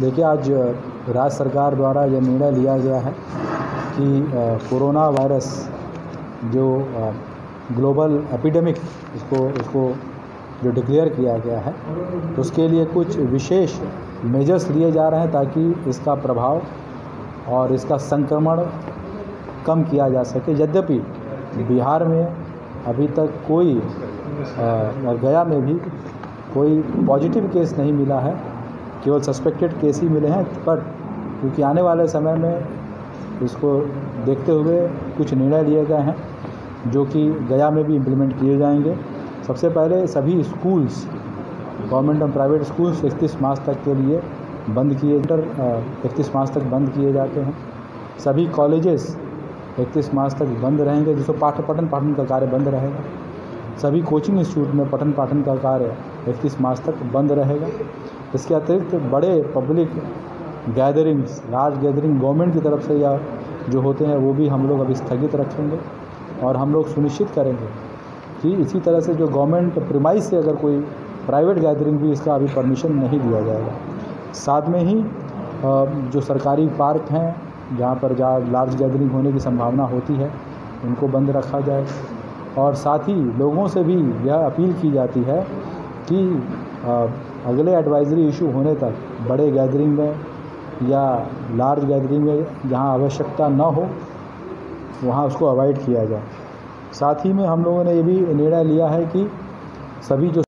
देखिए, आज राज्य सरकार द्वारा यह निर्णय लिया गया है कि कोरोना वायरस जो ग्लोबल एपिडेमिक इसको इसको जो डिक्लेयर किया गया है, उसके लिए कुछ विशेष मेजर्स लिए जा रहे हैं ताकि इसका प्रभाव और इसका संक्रमण कम किया जा सके। यद्यपि बिहार में अभी तक कोई और गया में भी कोई पॉजिटिव केस नहीं मिला है केवल सस्पेक्टेड केस ही मिले हैं बट क्योंकि आने वाले समय में इसको देखते हुए कुछ निर्णय लिए गए हैं, जो कि गया में भी इम्प्लीमेंट किए जाएँगे। सबसे पहले सभी स्कूल्स गवर्नमेंट और प्राइवेट स्कूल्स इकतीस मार्च तक के लिए बंद किए इंटर इकतीस मार्च तक बंद किए जाते हैं। सभी कॉलेजेस इकतीस मार्च तक बंद रहेंगे, जिसको पाठ पठन पाठन का कार्य बंद रहेगा। सभी कोचिंग इंस्टीट्यूट में पठन पाठन का कार्य इकतीस मार्च तक बंद रहेगा। इसके अतिरिक्त बड़े public gatherings large gathering government की तरफ़ से या जो होते हैं, वो भी हम लोग अभी स्थगित रखेंगे और हम लोग सुनिश्चित करेंगे कि इसी तरह से जो गवर्नमेंट प्रिमाइस से अगर कोई प्राइवेट गैदरिंग भी इसका अभी परमिशन नहीं दिया जाएगा। साथ में ही जो सरकारी पार्क हैं, जहाँ पर जहाँ लार्ज गैदरिंग होने की संभावना होती है, उनको बंद रखा जाए। और साथ ही लोगों से भी यह अपील की जाती है कि अगले एडवाइज़री इशू होने तक बड़े गैदरिंग में या लार्ज गैदरिंग में जहाँ आवश्यकता न हो, वहाँ उसको अवॉइड किया जाए। साथ ही में हम लोगों ने ये भी निर्णय लिया है कि सभी जो